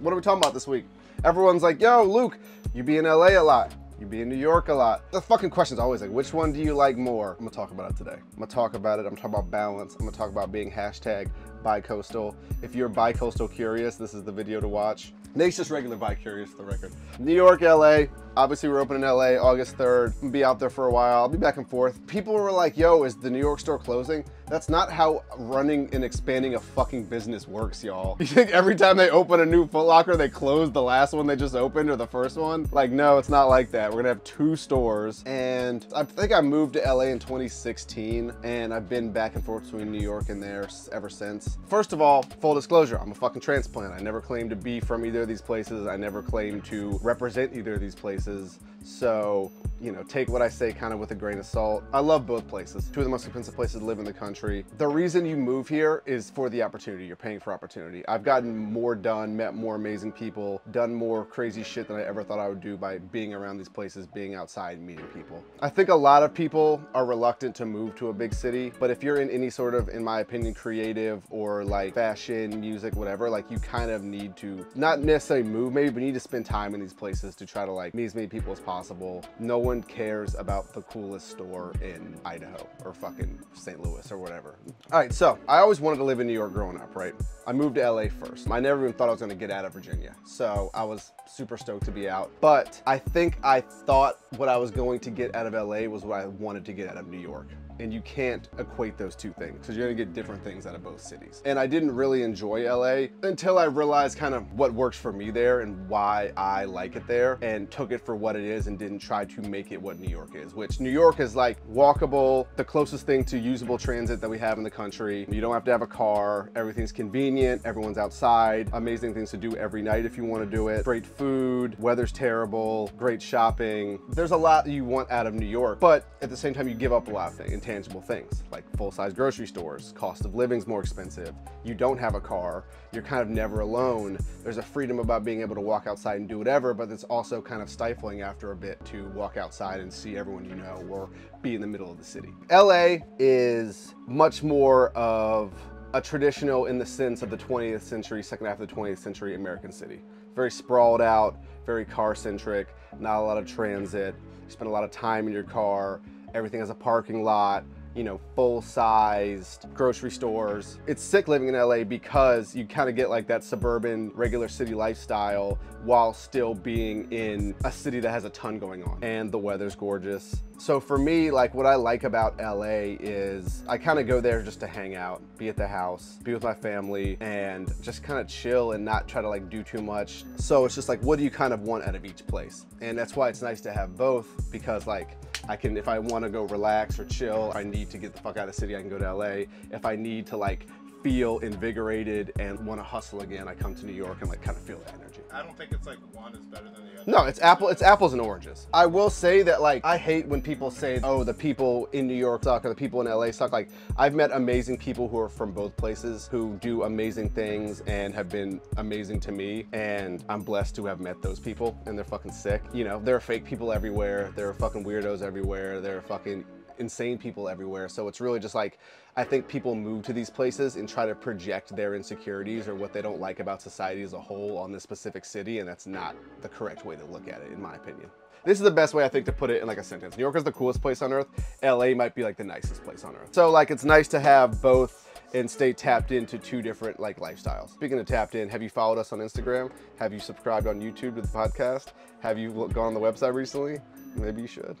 What are we talking about this week? Everyone's like, yo, Luke, you be in LA a lot. You be in New York a lot. The fucking question's always like, which one do you like more? I'm gonna talk about it today. I'm gonna talk about it. I'm talking about balance. I'm gonna talk about being hashtag bi-coastal. If you're bi-coastal curious, this is the video to watch. Nate's just regular bi-curious for the record. New York, LA. Obviously, we're open in LA August 3rd. I'll be out there for a while. I'll be back and forth. People were like, yo, is the New York store closing? That's not how running and expanding a fucking business works, y'all. You think every time they open a new Foot Locker, they close the last one they just opened or the first one? Like, no, it's not like that. We're gonna have two stores. And I think I moved to LA in 2016 and I've been back and forth between New York and there ever since. First of all, full disclosure, I'm a fucking transplant. I never claimed to be from either of these places. I never claimed to represent either of these places. So, you know, take what I say kind of with a grain of salt. I love both places. Two of the most expensive places to live in the country. The reason you move here is for the opportunity. You're paying for opportunity. I've gotten more done, met more amazing people, done more crazy shit than I ever thought I would do by being around these places, being outside, meeting people. I think a lot of people are reluctant to move to a big city, but if you're in any sort of, in my opinion, creative or like fashion, music, whatever, like you kind of need to, not necessarily move maybe, but you need to spend time in these places to try to like meet as many people as possible. No one cares about the coolest store in Idaho or fucking St. Louis or whatever. All right, so I always wanted to live in New York growing up, right? I moved to LA first. I never even thought I was gonna get out of Virginia. So I was super stoked to be out. But I think I thought what I was going to get out of LA was what I wanted to get out of New York and you can't equate those two things because you're gonna get different things out of both cities. And I didn't really enjoy LA until I realized kind of what works for me there and why I like it there and took it for what it is and didn't try to make it what New York is, which New York is like walkable, the closest thing to usable transit that we have in the country. You don't have to have a car, everything's convenient, everyone's outside, amazing things to do every night if you wanna do it, great food, weather's terrible, great shopping. There's a lot you want out of New York, but at the same time you give up a lot of things tangible things like full-size grocery stores, cost of living's more expensive, you don't have a car, you're kind of never alone. There's a freedom about being able to walk outside and do whatever, but it's also kind of stifling after a bit to walk outside and see everyone you know or be in the middle of the city. LA is much more of a traditional in the sense of the 20th century, second half of the 20th century American city. Very sprawled out, very car centric, not a lot of transit. You spend a lot of time in your car, Everything has a parking lot, you know, full-sized grocery stores. It's sick living in LA because you kind of get like that suburban regular city lifestyle while still being in a city that has a ton going on and the weather's gorgeous. So for me, like what I like about LA is I kind of go there just to hang out, be at the house, be with my family and just kind of chill and not try to like do too much. So it's just like, what do you kind of want out of each place? And that's why it's nice to have both because like I can, if I want to go relax or chill, I need to get the fuck out of the city, I can go to LA. If I need to like feel invigorated and want to hustle again, I come to New York and like kind of feel that energy. I don't think it's like one is better than the other. No, it's apple. It's apples and oranges. I will say that like I hate when people say, "Oh, the people in New York suck" or "the people in LA suck." Like I've met amazing people who are from both places who do amazing things and have been amazing to me, and I'm blessed to have met those people. And they're fucking sick. You know, there are fake people everywhere. There are fucking weirdos everywhere. There are fucking insane people everywhere. So it's really just like, I think people move to these places and try to project their insecurities or what they don't like about society as a whole on this specific city. And that's not the correct way to look at it, in my opinion. This is the best way I think to put it in like a sentence. New York is the coolest place on earth. LA might be like the nicest place on earth. So like, it's nice to have both and stay tapped into two different like lifestyles. Speaking of tapped in, have you followed us on Instagram? Have you subscribed on YouTube to the podcast? Have you gone on the website recently? Maybe you should.